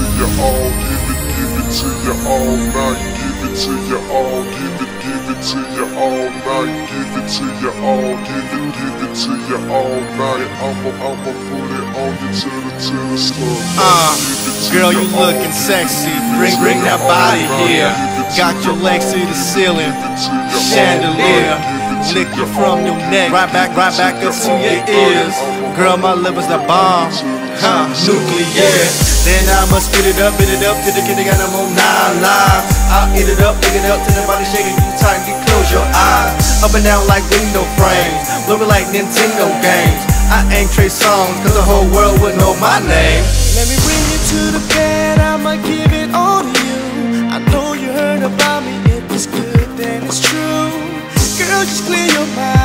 to you all, give it, give it to you all night, give it to you all, give it, give it to you all night, give it to you all, give it, give it to you all night. I'ma, I'ma put it on you to the, to the slum. Uh, girl, you looking sexy. Bring, bring that body here. Got your legs to the ceiling. Chandelier. Lick you from your neck. Right back, right back up to your ears. Girl, my liver's the bomb. Huh, nuclear. Then I'ma spit it up, spit it up to the got them on nine lives. I'll eat it up, pick it up till the body shaking you tight, you close your eyes. Up and down like window frames, blowing like Nintendo games. I ain't Trey Songz, cause the whole world would know my name. Let me bring you to the bed, I'ma give it all to you. I know you heard about me, if it's good, then it's true. Girl, just clear your mind,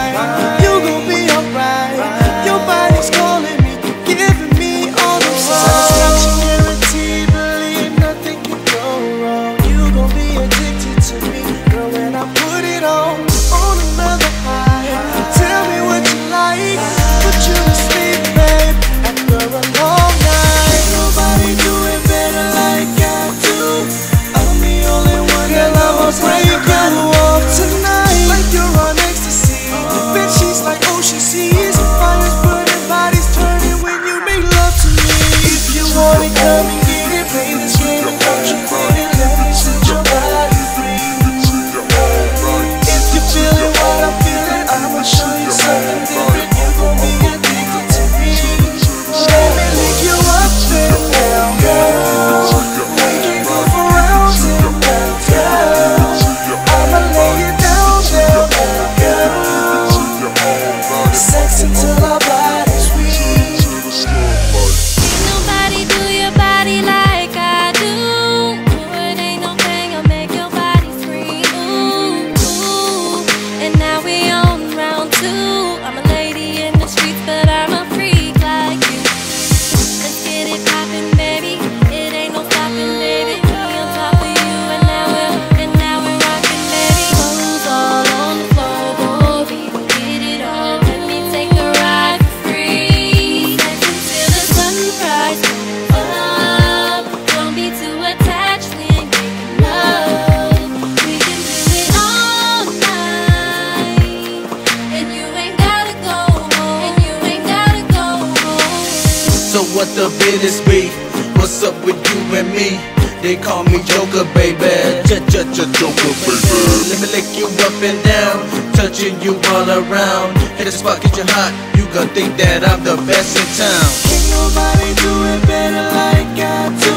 what the business be? What's up with you and me? They call me Joker, baby. J-j-j-Joker, baby. Let me lick you up and down, touching you all around. Hit the spot, get you hot. You gon' think that I'm the best in town. Can't nobody do it better like I do.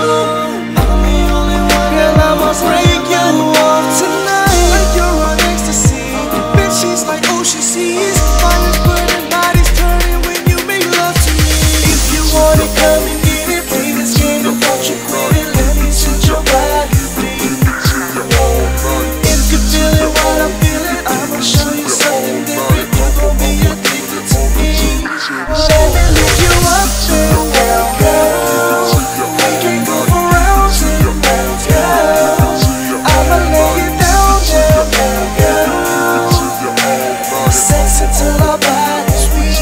I'm the only one that I'ma break you until our bodies weak.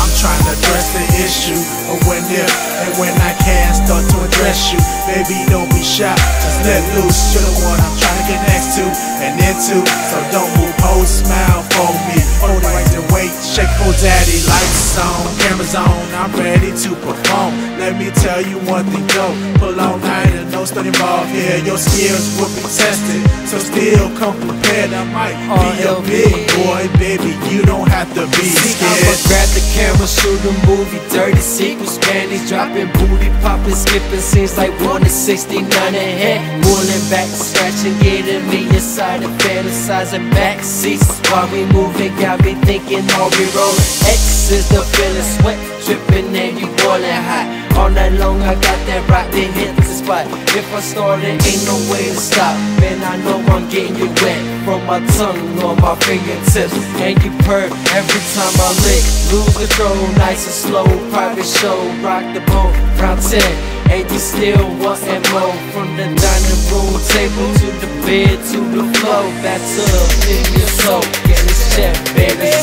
I'm trying to address the issue of when if and when I can start to address you. Baby, don't be shy, just let loose. You're the one I'm trying to get next to and into. So don't move, hold smile for me. Hold it right the weight, shake for daddy. Lights on, cameras on, I'm ready to perform. Let me tell you one thing, go. Pull on 90 but involved here. Your skills will be tested, so still come prepared. I might be a big boy, baby. You don't have to be scared. I'ma grab the camera, shoot a movie, dirty sequels, panties dropping, booty popping, skipping scenes like one in 69 ahead. Pulling back, scratching, getting me inside and fantasizing back seats while we moving. Got me thinking, are we rolling? X is the feeling, sweat dripping, and you boiling hot. All night long, I got that rock that hit the spot. If I start, it ain't no way to stop. Man, I know I'm getting you wet from my tongue or my fingertips. And you purr every time I lick. Lose control, nice and slow. Private show, rock the boat, round 10. And you still wanting more From the dining room table to the bed to the floor Bathtub in your soul Get this baby,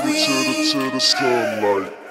to the, to the sunlight.